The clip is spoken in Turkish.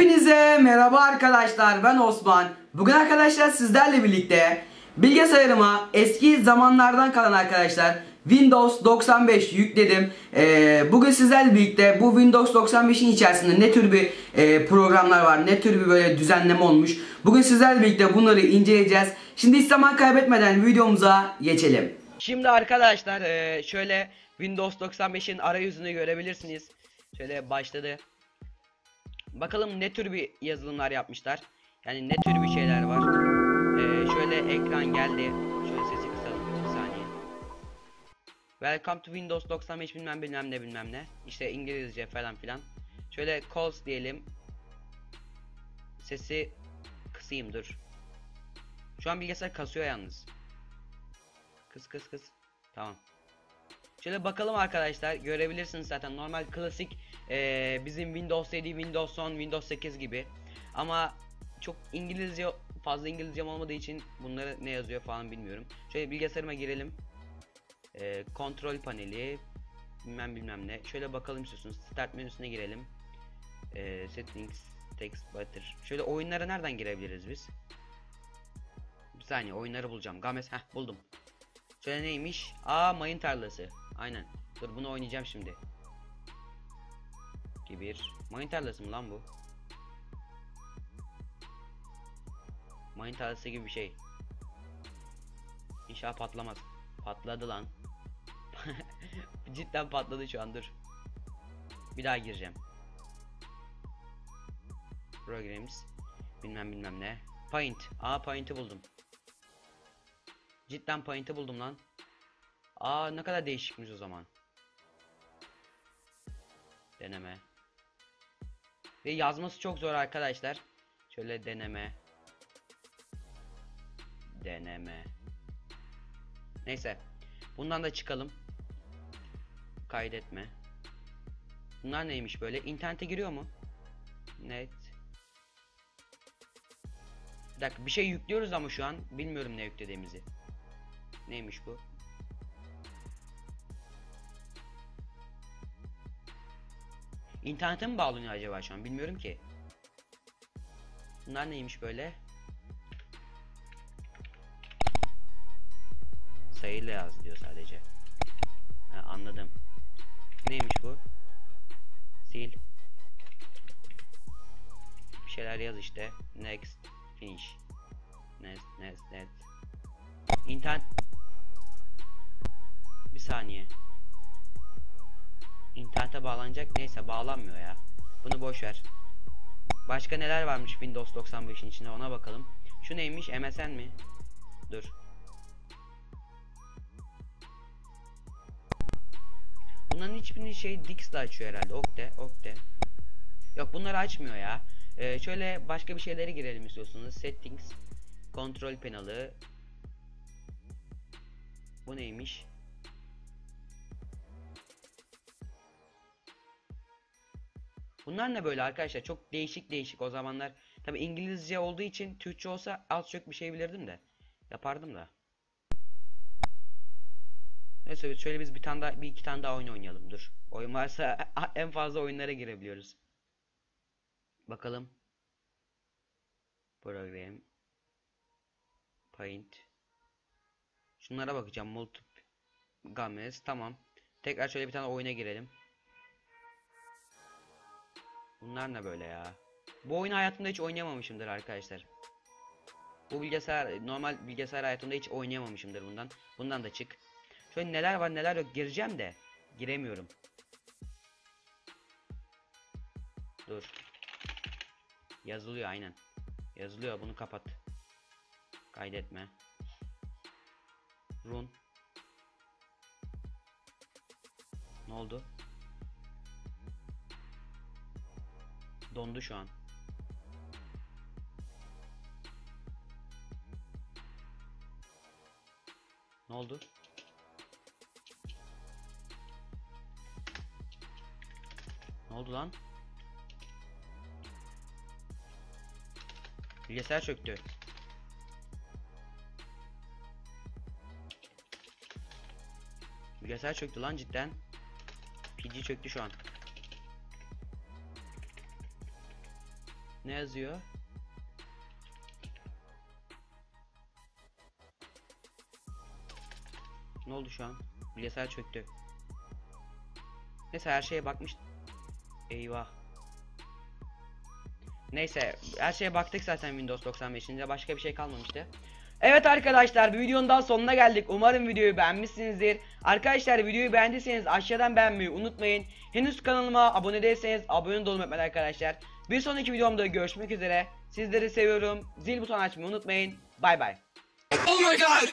Hepinize merhaba arkadaşlar ben Osman. Bugün arkadaşlar sizlerle birlikte bilgisayarıma eski zamanlardan kalan arkadaşlar Windows 95 yükledim. Ee, bugün sizlerle birlikte bu Windows 95'in içerisinde ne tür bir e, programlar var, ne tür bir böyle düzenleme olmuş. Bugün sizlerle birlikte bunları inceleyeceğiz. Şimdi hiç zaman kaybetmeden videomuza geçelim. Şimdi arkadaşlar e, şöyle Windows 95'in arayüzünü görebilirsiniz. Şöyle başladı. Bakalım ne tür bir yazılımlar yapmışlar. Yani ne tür bir şeyler var. Ee, şöyle ekran geldi. Şöyle sesi kısalım bir saniye. Welcome to Windows 95 bilmem bilmem ne bilmem ne. İşte İngilizce falan filan. Şöyle calls diyelim. Sesi kısayım dur. Şu an bilgisayar kasıyor yalnız. Kıs kıs kıs. Tamam. Şöyle bakalım arkadaşlar görebilirsiniz zaten normal klasik ee, bizim Windows 7, Windows 10, Windows 8 gibi ama çok İngilizce fazla İngilizcem olmadığı için bunları ne yazıyor falan bilmiyorum. Şöyle bilgisayarıma girelim. Ee, kontrol paneli bilmem bilmem ne. Şöyle bakalım istiyorsunuz. Start menüsüne girelim. Ee, settings, text butter. Şöyle oyunlara nereden girebiliriz biz? Bir saniye oyunları bulacağım. Games heh buldum. Şöyle neymiş? Aa mayın tarlası. Aynen. Dur bunu oynayacağım şimdi. Kibir. Mayın tarlası mı lan bu? Mayın tarlası gibi bir şey. İnşallah patlamaz. Patladı lan. Cidden patladı şu an dur. Bir daha gireceğim. Programs. Bilmem bilmem ne. Paint. Aa Paint'i buldum. Cidden Paint'i buldum lan. Aa ne kadar değişikmiş o zaman. Deneme. Ve yazması çok zor arkadaşlar. Şöyle deneme. Deneme. Neyse. Bundan da çıkalım. Kaydetme. Bunlar neymiş böyle? İnternete giriyor mu? Net. Bir dakika bir şey yüklüyoruz ama şu an bilmiyorum ne yüklediğimizi. Neymiş bu? İnternete mi bağlanıyor acaba şu an bilmiyorum ki. Bunlar neymiş böyle? Sayıyla yaz diyor sadece. Ha, anladım. Neymiş bu? Sil. Bir şeyler yaz işte. Next. Finish. Next, next, next. İnternet. Bir saniye. İnternete bağlanacak. Neyse bağlanmıyor ya. Bunu boş ver. Başka neler varmış Windows 95'in içinde ona bakalım. Şu neymiş? MSN mi? Dur. Bunların hiçbirini şey Dix'le açıyor herhalde. Okte, Okte. Yok bunları açmıyor ya. Ee, şöyle başka bir şeylere girelim istiyorsunuz. Settings, kontrol paneli. Bu neymiş? Bunlar ne böyle arkadaşlar? Çok değişik değişik o zamanlar. Tabi İngilizce olduğu için Türkçe olsa az çok bir şey bilirdim de. Yapardım da. Neyse şöyle biz bir tane daha bir iki tane daha oyun oynayalım. Dur. Oyun varsa en fazla oyunlara girebiliyoruz. Bakalım. Program. Paint. Şunlara bakacağım. Multi Games. Tamam. Tekrar şöyle bir tane oyuna girelim. Bunlar ne böyle ya? Bu oyunu hayatımda hiç oynayamamışımdır arkadaşlar. Bu bilgisayar normal bilgisayar hayatımda hiç oynayamamışımdır bundan. Bundan da çık. Şöyle neler var neler yok gireceğim de giremiyorum. Dur. Yazılıyor aynen. Yazılıyor bunu kapat. Kaydetme. Run. Ne oldu? Dondu şu an. Ne oldu? Ne oldu lan? Bilgisayar çöktü. Bilgisayar çöktü lan cidden. PC çöktü şu an. Ne yazıyor? Ne oldu şu an? Bilgisayar çöktü. Neyse her şeye bakmış. Eyvah. Neyse her şeye baktık zaten Windows 95'inde başka bir şey kalmamıştı. Evet arkadaşlar bir videonun daha sonuna geldik. Umarım videoyu beğenmişsinizdir. Arkadaşlar videoyu beğendiyseniz aşağıdan beğenmeyi unutmayın. Henüz kanalıma abone değilseniz abone olmayı unutmayın arkadaşlar. Bir sonraki videomda görüşmek üzere. Sizleri seviyorum. Zil butonu açmayı unutmayın. Bay bay. Oh my god!